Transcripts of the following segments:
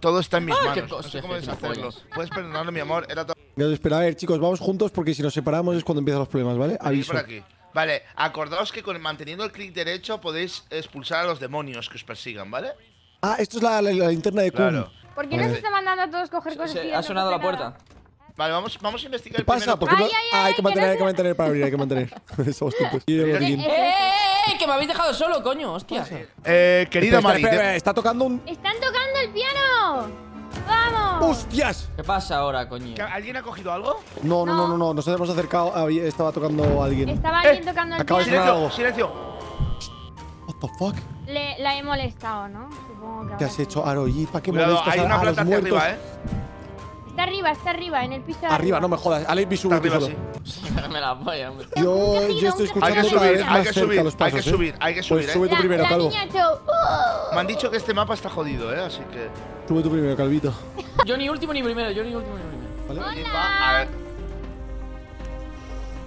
Todo está en mis qué manos. No sé cómo deshacerlo. Puedes perdonarlo, mi amor. Era todo. Espera, a ver, chicos, vamos juntos porque si nos separamos es cuando empiezan los problemas, ¿vale? Aviso. por aquí. Vale, acordaos que con manteniendo el clic derecho podéis expulsar a los demonios que os persigan, ¿vale? Ah, esto es la, la- la linterna de Kun. Claro. ¿Por qué nos Vale. está mandando a todos coger cosas? Se- ha no sonado la puerta. Vale, vamos, vamos a investigar ¿Qué el pasa? primero. ¿Por qué no- Ay, ay, Ah, hay ay, que mantener, no hay que mantener para abrir, hay que mantener. Somos tontos. Y el Mira, Origin. Eh. ¡Que me habéis dejado solo, coño! ¡Hostia! Eh, querida Espera, Mari. espera, te- está tocando un. ¡Están tocando el piano! ¡Vamos! ¡Hostias! ¿Qué pasa ahora, coño? ¿que ¿Alguien ha cogido algo? No, no, no, No. no, no, nos hemos acercado. Estaba tocando alguien. Estaba Eh, alguien tocando el acaba de piano. Silencio, silencio. What the fuck? Le, la he molestado, ¿no? Supongo que ¿Qué has hecho, Aroyi? ¿Para qué molestas hay a, una a los muertos? arriba, eh. Está arriba, está arriba, en el piso de Arriba, no me jodas. Ale, vi Está sube tú arriba, sí. me la voy, hombre. Yo, yo estoy un Hay escuchando que cada subir, hay que cerca subir, los hay pasos, que ¿eh? subir, hay que subir, Pues sube eh. tú primero, la Calvo. "Uh". Me han dicho que este mapa está jodido, eh, así que. Sube tú primero, Calvito. Yo ni último ni primero, yo ni último ni primero. ¿Vale? Hola. A ver.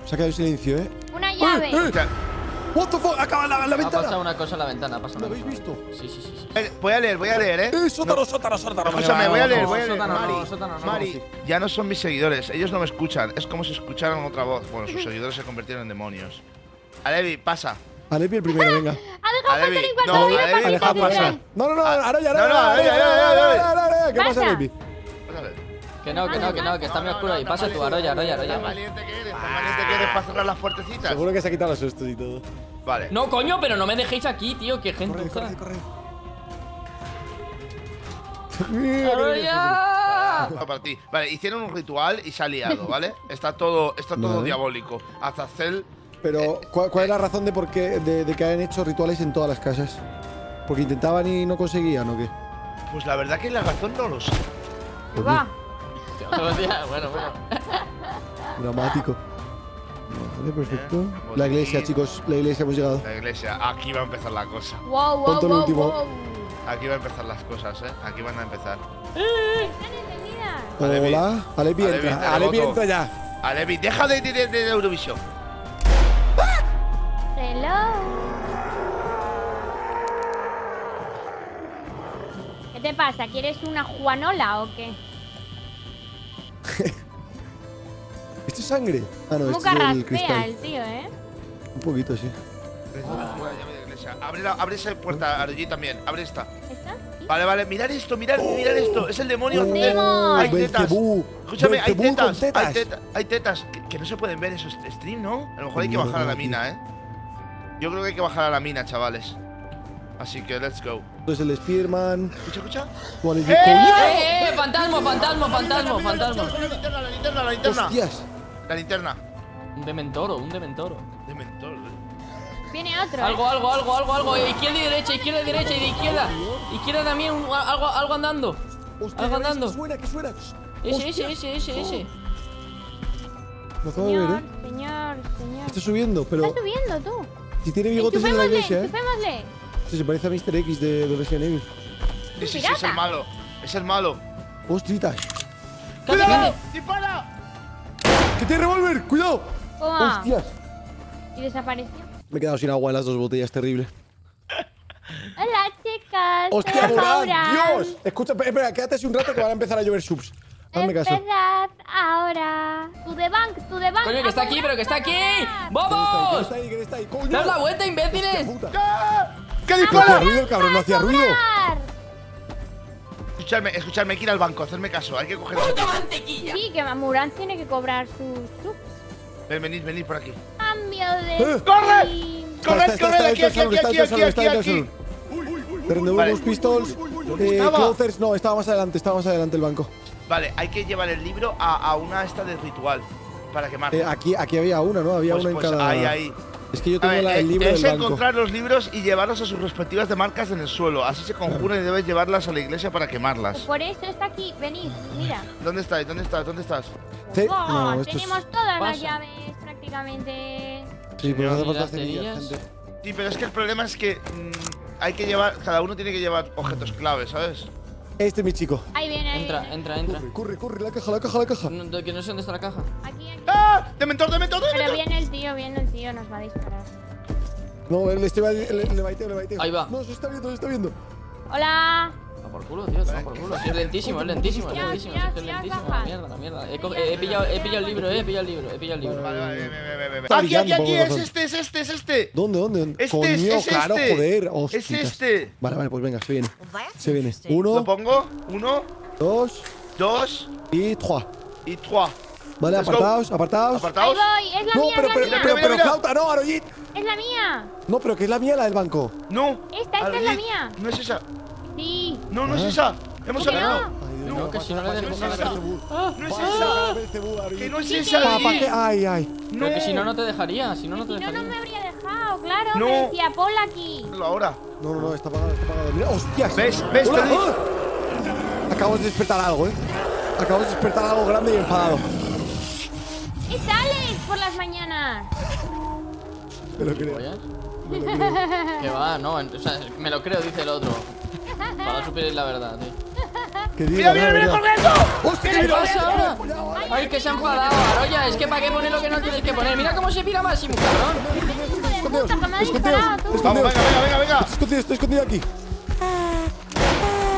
Se ha quedado en silencio, ¿eh? Una llave. What the fuck? Acaba la, la Ha pasado ventana. una cosa en la ventana, ha pasado ¿Lo habéis cosa. visto? Sí, sí, sí. sí. eh, Voy a leer, voy a leer, eh. ¡Eh, sótano, sótano, sótano! Vale, Escúchame, voy a leer, no, voy a leer. sótano no, Mari, sótano no, Mari, sí. ya no son mis seguidores, ellos no me escuchan. Es como si escucharan otra voz. Bueno, sus seguidores se convirtieron en demonios. Alevi, pasa. Alevi el primero, venga. Ha dejado Alevi, no, Alevi, no, pasa. No, no, no, Ah, ahora ya, no, no, no, no, ahora ya, ahora ya. Que no, que no, que no, que está muy oscuro ahí. Pasa tú, Aroya, Tan Aroya. valiente que eres, tan valiente que eres para cerrar las puertecitas. Seguro que se ha quitado los sustos y todo. Vale. No, coño, pero no me dejéis aquí, tío, que gente. Corre, corre, corre. ¡Aroya! No, para ti. Vale, hicieron un ritual y se ha liado, ¿vale? Está todo, está todo Vale. diabólico. Azazel. Pero, ¿cuál, cuál es la razón de por qué de, de que hayan hecho rituales en todas las casas? ¿Porque intentaban y no conseguían o qué? Pues la verdad que la razón no lo sé. Va. Hostia, Bueno, bueno. Dramático. Vale, perfecto. Bien, La iglesia, botiquín. chicos, la iglesia hemos llegado. La iglesia. Aquí va a empezar la cosa. Wow, wow, Ponte el wow, último. wow. Aquí va a empezar las cosas, ¿eh? Aquí van a empezar. Alevi. Hola, Alevi entra, Alevi ya. Alevi, deja de, de, de, de Eurovisión. Hello. ¿Qué te pasa? ¿Quieres una Juanola o qué? ¿Esto es sangre? Ah, no, ¿Cómo esto es el cristal. el tío, eh? Un poquito, sí. Abre, la, abre esa puerta, allí también. Abre esta. ¿Está? ¿Sí? Vale, vale. Mirad esto, mirad, mirad esto. Es el demonio. Oh. Hay tetas. Escúchame, hay tetas, tetas. hay tetas, hay tetas que, que no se pueden ver en esos stream, ¿no? A lo mejor hay que bajar a la mina, ¿eh? Yo creo que hay que bajar a la mina, chavales. Así que let's go. Esto es el Spearman. Escucha, escucha. ¿Cuál es ¡Eh! el coño? ¡Eh, eh! ¡Fantasma, fantasma, fantasma, fantasma! La linterna, la linterna, la linterna. ¡Hostias! La linterna. Un dementoro, un dementoro. De mentor, ¿eh? Viene otro. ¿eh? Algo, algo, algo, algo, algo. Izquierda y derecha, izquierda y derecha y de izquierda. Izquierda también, un- algo, algo andando. ¡Hostia! Algo ¿qué andando. suena? ¿Qué suena? Ese, ese, ese, ese, ese. Lo acabo de ver, ¿eh? señor, señor. Está subiendo, pero Está subiendo tú. si tiene bigotes en la iglesia, ¿eh? Este se parece a Mr. X de, de Resident Evil. Sí, sí, sí, es el malo. Es el malo. ¡Cállate, cállate! ¡Dispara! ¡Que tiene revólver! ¡Cuidado! Toma. ¡Hostias! Y desapareció. Me he quedado sin agua en las dos botellas, terrible. Hola, chicas. ¡Hostia, Morán! ¡Dios! Escucha, espera, quédate así un rato que van a empezar a llover subs. Hazme caso. Empezad ahora. Tu de bank, tu de bank. Coño, que está aquí, pero que está aquí. ¿Quién está ¡Vamos! ahí? ¿Quién está ahí? ¡Coño! ¡Daos la vuelta, ¡Hostia imbéciles! puta! ¿Qué No hacía dispara? ruido el cabrón, no hacía ruido. Escuchadme, escuchadme, hay que ir al banco, hacerme caso. Hay que coger tipo. mantequilla! Sí, que Murán tiene que cobrar sus subs. Ven, venid, venid por aquí. Cambio de. ¡Eh! ¡Corre! skin. ¡Corred, Está, está, corred! está Aquí, aquí, aquí, aquí, aquí, aquí, los pistols. ¿Dónde Eh, clothers, no, estaba más adelante, estaba más adelante el banco. Vale, hay que llevar el libro a, a una esta de ritual para quemar. Eh, aquí, aquí había una, ¿no? Había pues, una en pues cada. ahí, ahí. Es que yo tengo ver, la- el eh, libro es del banco. encontrar los libros y llevarlos a sus respectivas de marcas en el suelo. Así se conjuran y debes llevarlas a la iglesia para quemarlas. Por eso está aquí. Venid, mira. ¿Dónde estás? ¿Dónde estás? ¿Dónde estás? Sí, Oh, no, esto es- tenemos todas las Pasa. llaves prácticamente. Sí, pero hace ¿Y falta las cerillas, gente. Sí, pero es que el problema es que mm, hay que llevar, cada uno tiene que llevar objetos clave, ¿sabes? Este es mi chico. Ahí viene, ahí Entra, viene. entra, entra. Corre, corre, corre, la caja, la caja, la caja. No, de- que no sé dónde está la caja. Aquí, aquí. ¡Ah! ¡Dementor, dementor, Pero dementor! viene el tío, viene el tío, nos va a disparar. No, le, este va- le, le baiteo, le baiteo. Ahí va. No, se está viendo, se está viendo. Hola. por culo, tío, toma por culo. Sí, es lentísimo, es lentísimo, es lentísimo, es lentísimo. La mierda, la mierda. He, pillado, he pillado el libro, eh, he pillado el libro, he pillado el libro. Vale, vale. Está Aquí, aquí, aquí, es este, es este, es este. ¿Dónde, dónde? Este Coño, es, claro, este. joder. Es este. Vale, vale, pues venga, se viene. Se viene. Lo Uno, pongo. Uno, dos dos y trois. y trois. Vale, Let's go. apartaos, apartaos. Ahí Apartados. voy, es la No, mía, pero, es pero, mía. pero, pero, mira. flauta, no, Arojit. Es la mía. No, pero que es la mía la del banco. No. Esta, esta es la mía. No es esa. Sí. No, no es Ah. esa. Hemos ¿Cómo que hablado. no? No, que si no le. No es esa. Que no es esa. que pa, Alejit. que- Ay, ay. Pero que si no, No. no te dejaría, si no, no te Si no, no dejaría. me habría dejado, claro. No. Me decía, ponla aquí. Ahora. No, no, no, está apagado, está apagado. Mira, hostias. ¿Ves? ¿Ves? Acabamos de despertar algo, ¿eh? Acabamos de despertar algo grande y enfadado. Es Alex por las mañanas. Me lo creo. Que va, no, o sea, me lo creo, dice el otro. Para suplir la verdad, tío. Que ¡Mira, diga, mira, mira, corriendo! ¡Hostia, ¿Qué le pasa ahora? Ay, que se ha enfadado, Aroya. Es que para qué poner lo que no tienes que poner. Mira cómo se pira Máximo, cabrón. Escondeos. Vamos, venga, venga, venga, venga. Estoy escondido, estoy escondido aquí.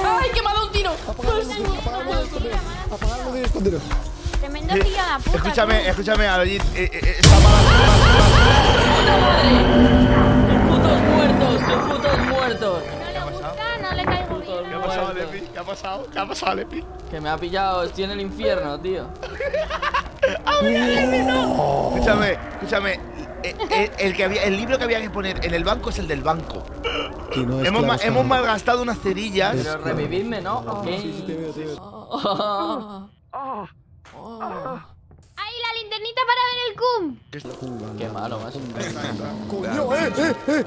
¡Ay, que me ha dado un tiro! Móvil, puta. Escúchame, tú. escúchame, Alejit. Eh, eh, está mal. ¡Puta madre! ¡Qué putos muertos! ¡Qué putos muertos! No le gusta, no le caigo bien. ¿Qué ha pasado, Lepi? ¿Qué ha pasado? ¿Qué ha pasado, Lepi? Que me ha pillado, estoy en el infierno, tío. Escúchame, escúchame. Eh, eh, el, que había, el libro que había que poner en el banco es el del banco. Sí, no, Hemos, ma- hemos mal. malgastado unas cerillas. Pero revividme, ¿no? Ok. Sí, sí, te veo, te veo. Oh. Ahí la linternita para ver el cum. Qué malo, más. Coño, eh, eh, eh.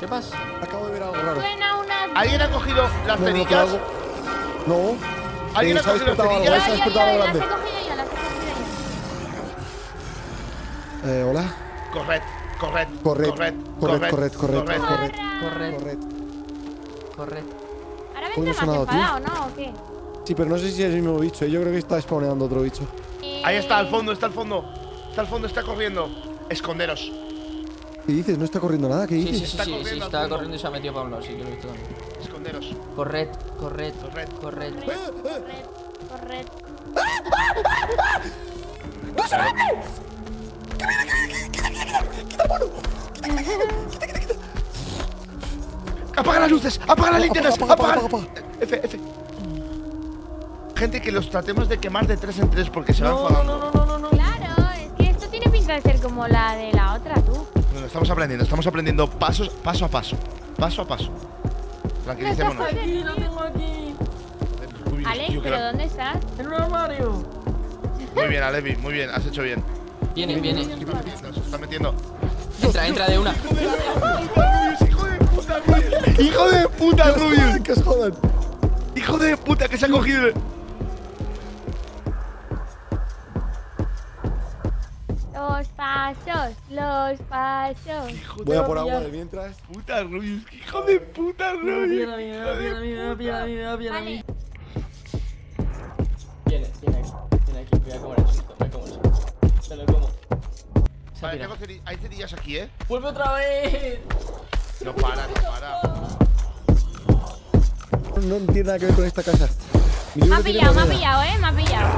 ¿Qué pasa? Acabo de ver algo raro. Suena una. ¿Alguien ha cogido las No, cerillas? No. ¿Alguien Eh, ha cogido las Yo, eh, cerillas? yo, yo, las he cogido yo, las he cogido yo. Eh, hola. Correcto, correcto. Correcto, correcto, correcto, correcto, correcto, correcto. correcto, Correcto. Ahora ¿Cómo vente ha más enfadado, ¿no? ¿O qué? Sí, pero no sé si es el mismo bicho. eh. Yo creo que está spawneando otro bicho. Eh, Ahí está, al fondo, está al fondo. Está al fondo, está corriendo. Esconderos. ¿Qué dices? ¿No está corriendo nada? ¿Qué Sí, dices? sí, sí, Está sí, sí, corriendo fondo. corriendo y se ha metido para un lado, sí, que lo he visto también. Esconderos. Correcto, correcto, Correcto. correcto. Correcto, correcto. ¡Apaga las luces! ¡Apaga las linternas! apaga, apaga, ¡Apaga! apaga, F, F. Gente, que los tratemos de quemar de tres en tres porque se van No, no, enfadando. no, no, no, no. Claro, es que esto tiene pinta de ser como la de la otra, tú. Bueno, estamos aprendiendo, estamos aprendiendo pasos, paso a paso. Paso a paso. Tranquilicémonos. Aquí, lo tengo aquí. Uy, Alex, tío, ¿pero la- dónde estás? En un armario. Muy bien, Alevi, muy bien, has hecho bien. Viene, viene. Se está metiendo. Entra, entra de una. ¡Hijo de puta, Rubius! ¡Hijo de puta, ¡Que os Rubius! que os jodan! ¡Hijo de puta que se ha cogido! Los pasos, los pasos. ¡Hijo Voy a por agua de mientras. puta, Rubius! ¡Hijo de puta, a Rubius! a a a a a a a. Vale. Viene, viene aquí, viene aquí. Voy a comer el susto, como el susto. Se lo como. Se ha Vale, pirado. tengo ceri- hay cerillas aquí, ¿eh? ¡Vuelve otra vez! No para, no para. No tiene nada que ver con esta casa. Me ha pillado, me ha pillado, eh, me ha pillado.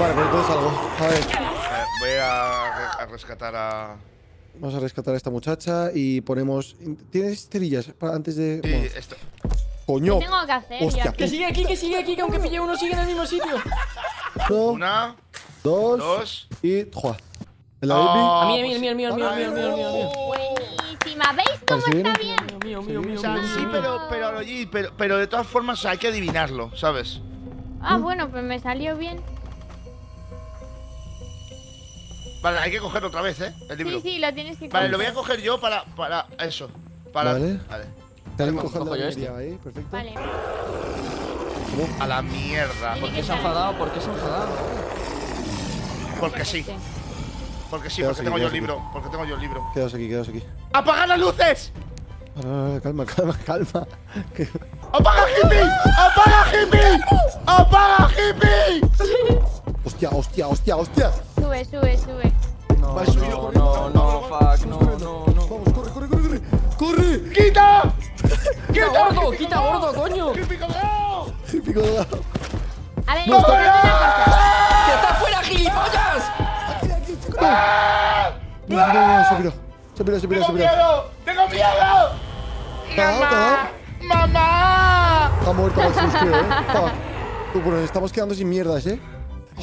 Vale, pues entonces algo. A ver, voy a, a rescatar a. vamos a rescatar a esta muchacha y ponemos. ¿Tienes cerillas antes de.? Sí, Bueno, esto. ¡Coño! ¿Qué tengo que hacer? Hostia, Que sigue aquí, que sigue aquí, que aunque pille uno sigue en el mismo sitio. Uno, Una, dos, dos. y. ¡Jua! ¿El Ah, A mí, el mío, el mío, el mío, el mío, el mío, el. Buenísima, ¿veis cómo está bien? Mío, mío, mío, O sea, mío, sí, pero, pero de todas formas hay que adivinarlo, ¿sabes? Ah, bueno, pues me salió bien. Vale, hay que cogerlo otra vez, ¿eh? El libro. Sí, sí, lo tienes que Vale, lo voy a coger. coger yo para, para eso. Para, Vale. vale. Te han Cojo cogido yo este. ahí, perfecto. Vale. A la mierda. ¿Por qué se ha enfadado? ¿Por qué se ha enfadado? Porque sí. Porque sí, Quedaos porque aquí, tengo yo el libro. Porque tengo yo el libro. Quedaos aquí, quedaos aquí. ¡Apaga las luces! Calma, calma, calma. ¡Apaga hippie! ¡Apaga hippie! ¡Apaga hippie! Hostia, hostia, hostia, hostia. Sube, sube, sube. No, Vale, no, no, no, fuck, no, no, no. Vamos, corre, corre, corre, corre. ¡Corre! ¡Quita! quita gordo, quita gordo, coño. ¡Hippie colgado! Hippie colgado. A ver, No, está. ¡Que está fuera, gilipollas! Aquí, aquí, chico. No. No, no, no, se piró. Se piró, se piró, se ¡Tengo piró. miedo! ¡Tengo miedo! ¿Te ha dado, te ha dado? ¡Mamá! Está muerto Maximus, creo, eh. Está- Tú, nos estamos quedando sin mierdas, eh.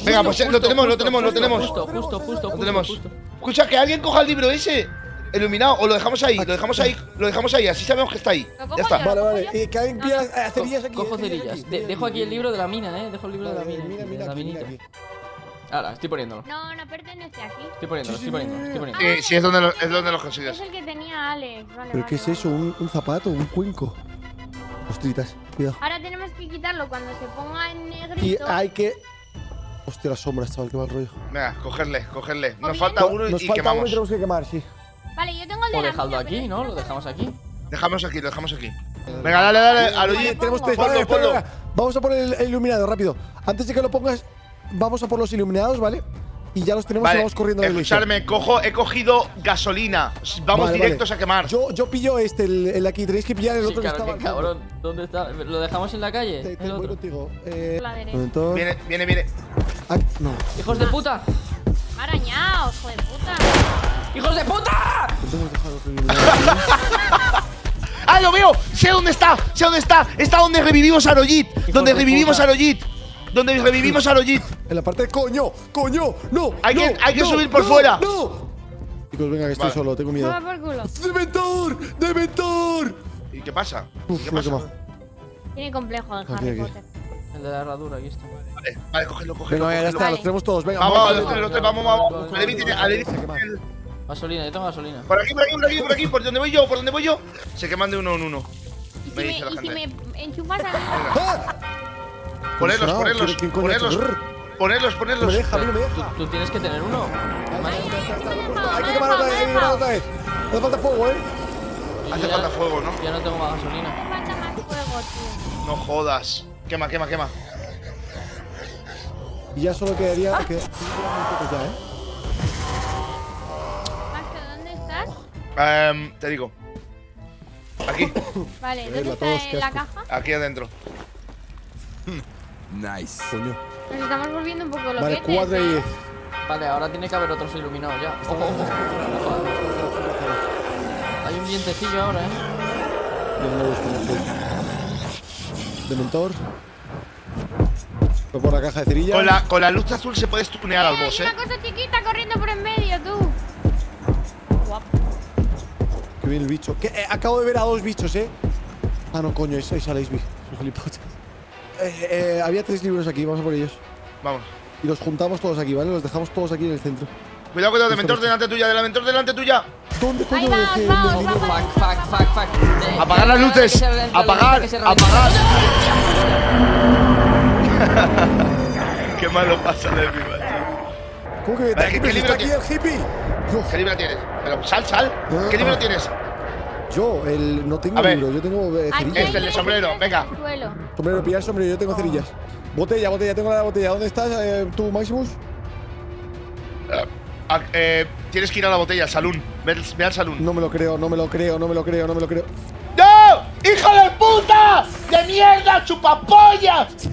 Venga, pues eh, lo tenemos, lo tenemos, lo justo, tenemos. Justo, justo, justo, Lo justo, tenemos. justo. Escucha, que alguien coja el libro ese. Iluminado, o lo dejamos ahí, lo dejamos ahí, lo dejamos ahí, así sabemos que está ahí. Lo Ya está. Vale, vale. Eh, que alguien eh, cerillas aquí. Cojo eh, cerillas. De- dejo aquí el libro de la mina, eh. Dejo el libro de la mina. Mira, mira, la minita. Ahora, estoy poniéndolo. No, no pertenece aquí. Estoy poniéndolo, Sí, estoy sí, poniéndolo, mira, estoy poniéndolo. Eh, sí, es donde lo, es donde lo Es consigues. el que tenía Alex. Vale, ¿Pero vale, qué es eso? ¿Un, un zapato? ¿Un cuenco? Hostitas, cuidado. Ahora tenemos que quitarlo cuando se ponga en Y negrito. hay que. Hostia, las sombras, chaval, qué mal rollo. Venga, cogerle, cogerle. Nos bien. falta uno Nos y falta uno quemamos. y tenemos que quemar, sí. Vale, yo tengo el de O dejadlo aquí, ¿no? es Lo dejamos aquí. Dejamos aquí, lo dejamos aquí. Venga, dale, dale, a Vale, tenemos tres. Ponlo, Vale. Vamos a poner el, el iluminado, rápido. Antes de que lo pongas, vamos a por los iluminados, ¿vale? Y ya los tenemos y Vale, vamos corriendo iglesia. escucharme, cojo, he cogido gasolina. Vamos Vale, directos vale. a quemar. Yo, yo pillo este, el, el aquí. Tenéis que pillar el Sí, otro claro, que estaba. cabrón. ¿Dónde está? ¿Lo dejamos en la calle? Te, te El voy otro. contigo. Eh, La derecha. momento. Viene, viene, viene. Ah, no. ¡Hijos de puta! Me ha arañado, hijo de puta. ¡Hijos de puta! ¡Ah, lo veo! ¡Sé dónde está! ¡Sé dónde está! Está donde revivimos a Rojit. Donde de revivimos puta. a Rojit. Donde revivimos a Rojit. en la parte de coño, coño, no. Hay no, que- hay que no, subir por no, fuera. ¡No! Chicos, venga, que estoy Vale. solo, tengo miedo. Por culo. ¡Dementor! ¡Dementor! ¿Y qué pasa? Uf, ¿Qué pasa? quemado. Tiene complejo de Aquí, Harry aquí. Potter. El de la herradura, aquí está. Vale, vale, cógelo, cógelo. Venga, ya está, Vale. los tenemos todos. Venga, Vamos, vamos, los tres, los tres, vamos, vamos. Alevi tiene- Alevi Se quema. tiene- Gasolina, yo tengo gasolina. Por aquí, por aquí, por aquí, por aquí, por donde voy yo, por donde voy yo. Se queman de uno en uno. ¿Y si Me me, dice la y si gente. me enchufas a mí? ¡Ah! Deja, a mí no me Tú, deja. tú tienes que tener uno. Hay que quemar otra vez, hay que quemar otra vez. Hace falta fuego, eh. Hace falta fuego, ¿no? Ya no tengo más gasolina. Me falta más fuego, tío. No jodas. Quema, quema, quema. Y ya solo quedaría. que- ya, eh. ¿dónde estás? Em, te digo. Aquí, Vale, ¿dónde la está la caja? aquí adentro. Coño. Nos estamos volviendo un poco Vale, loquetes, 4 y ¿eh? 10. Vale, ahora tiene que haber otros iluminados ya. Ojo, ojo. Hay un dientecillo ahora, eh. No me gusta mucho. Dementor. Voy por la caja de cerilla. Con la, con la luz azul se puede stunear al Eh, boss, hay ¿eh? una cosa chiquita corriendo por en medio, tú. Guapo. Que viene el bicho. Que, eh, acabo de ver a dos bichos, eh. Ah, no, coño, es, es Aleisby. Soy gilipollas. Eh, eh, había tres libros aquí, vamos a por ellos. Vamos. Y los juntamos todos aquí, ¿vale? Los dejamos todos aquí en el centro. Cuidado, cuidado, de Listo, mentor listo. delante tuya, de mentor delante tuya. ¿Dónde coño lo dejé? Vamos, vamos. Fuck, fuck, fuck, fuck. Apagar las luces. Apagar, apagar. Qué malo pasa de mi. ¿Cómo que ¿qué- libro aquí tiene? el hippie? Yo, ¿Qué libro tienes? Pero sal, sal. ¿Qué Ah. libro tienes? Yo el, no tengo libro, yo tengo eh, cerillas. Este, el de sombrero, venga. Sombrero, pillar sombrero, yo tengo cerillas. Botella, botella, tengo la botella. ¿Dónde estás eh, tú, Maximus? Ah, eh, tienes que ir a la botella, al salón. Ve, al- ve al salón. No me lo creo, no me lo creo, no me lo creo, no me lo creo. ¡No! ¡Hijo de puta! ¡De mierda, chupapollas!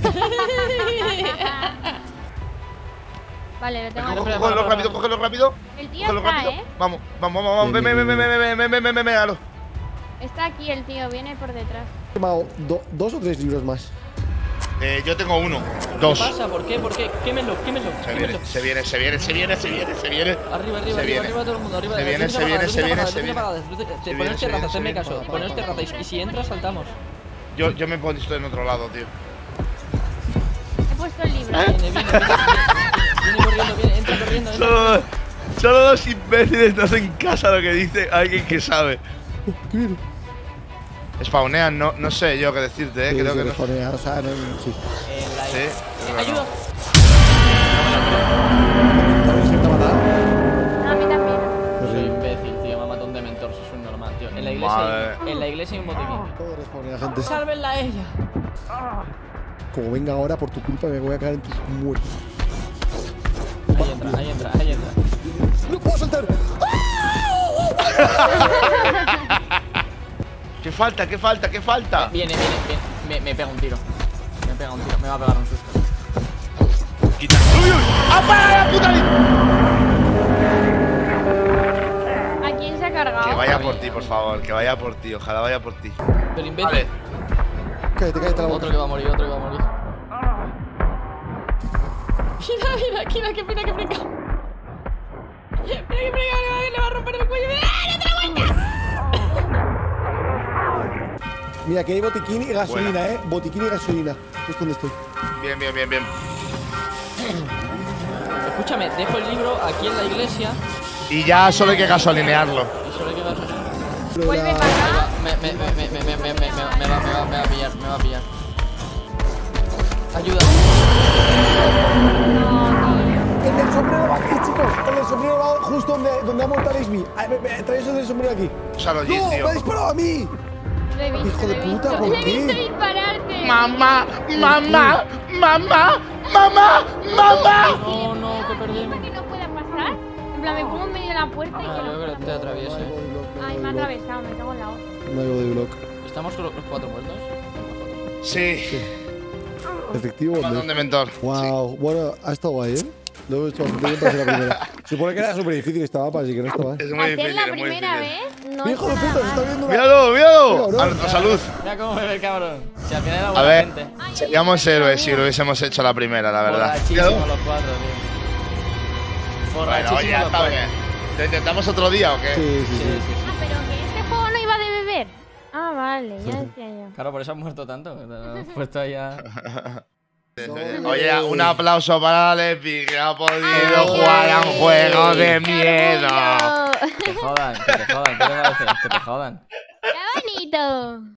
Vale, lo tengo Cógelo para, rápido, cógelo rápido. El tío Cógelo está, rápido. ¿eh? Vamos, vamos, vamos, vamos. Ven, ven, ven, ven, ven, ven, ven, ven, ven, ven, ven, ven, Está aquí el tío, viene por detrás. He quemado do- dos o tres libros más. Eh, yo tengo uno. ¿Qué Dos. pasa? ¿Por qué? ¿Por qué? Quémelo, quémelo, Se quémelo. viene, se viene, se viene, se viene, se viene, se viene. Arriba, arriba, arriba, arriba todo el mundo, arriba. Se viene, se viene, se viene, se viene. se terraza, viene. caso. Poneos terraza y- y si entras, saltamos. Yo, yo me he puesto en otro lado, tío. He puesto el libro. Viene, viene, viene, viene, viene corriendo, viene, entra corriendo, entra. Solo, solo dos imbéciles no hacen caso a lo que dice alguien que sabe. Oh, ¿Qué viene? Spawnean, no, no sé yo qué decirte, eh. Sí, Creo sí, que no. o sea, no, sí. Sí, pero Ayuda. ¿También se intenta matar? No, a mí también. Qué Soy imbécil, tío. Me ha matado un dementor, soy un normal, tío. En la iglesia, Madre. hay, en la iglesia hay un botiquín. Respawnea, gente. Sálvenla a ella. Como venga ahora por tu culpa, me voy a caer en tus muertos. Ahí entra, ahí entra, ahí entra. Falta? ¿Qué falta? ¿Qué falta? Viene, viene, viene. Me, me pega un tiro. Me pega un tiro. Me va a pegar un susto. Quita. ¡Uy, uy! ¡Apaga la puta! ¿A quién se ha cargado? Que vaya por ti, por favor. Que vaya por ti. Ojalá vaya por ti. Pero Vale. imbécil. Cállate, cállate la boca. Otro que va a morir, otro que va a morir. Mira, mira, mira, qué pena, qué pena. Mira, qué pena, Mira, que hay botiquín y gasolina, ¿eh? Botiquín y gasolina. Es donde estoy. Bien, bien, bien, bien. Escúchame, dejo el libro aquí en la iglesia Y ya solo hay que gasolinearlo. y solo hay que Pero Vuelve para acá. Me, me, me, me, me, me, me, me, me va, me va, me va a pillar, me va a pillar. Ayuda. El del sombrero va aquí, chicos. El del sombrero va justo donde, donde ha muerto ve, Traes el del sombrero aquí. ¡No! ¡Me ha disparado a mí! Lo he visto, Hijo de he puta, visto. ¿por Lo he qué? visto dispararte. Mamá, mamá, mamá, mamá, mamá. No, no, que perdemos. que no pueda pasar? En plan, me pongo en medio de la puerta y Ah, que yo no. creo que te atraviese. Ay, me ha atravesado, me cago en la otra. No hay body block. ¿Estamos con los cuatro muertos? Sí. Efectivo, Manda un ¿dónde? dementor. Wow, bueno, ha estado guay, ¿eh? Lo hemos hecho bastante bien para ser la primera. Supone que era súper difícil esta mapa, así que no estaba. Es muy difícil, la es muy primera difícil. vez no ¡Hijo de está puta! Se está viendo. Míralo, míralo. Cabrón. A nuestra salud. Mira cómo me ve el cabrón. Si al final era A buena ver, gente. seríamos héroes si lo hubiésemos hecho la primera, la verdad. Borrachísimos los cuatro, tío. Bueno, Borrachísimos oye, ya está bien. ¿Lo intentamos otro día o qué? Sí, sí, Sí, sí. sí, sí. Ah, pero que este juego no iba de beber. Ah, vale, ya decía yo. Claro, por eso has muerto tanto. que te has puesto ahí a... Oye, un aplauso para Lepi que ha podido Ay, jugar a un juego de ¡Qué miedo. Que te jodan, que te jodan. Que te jodan. ¡Qué bonito!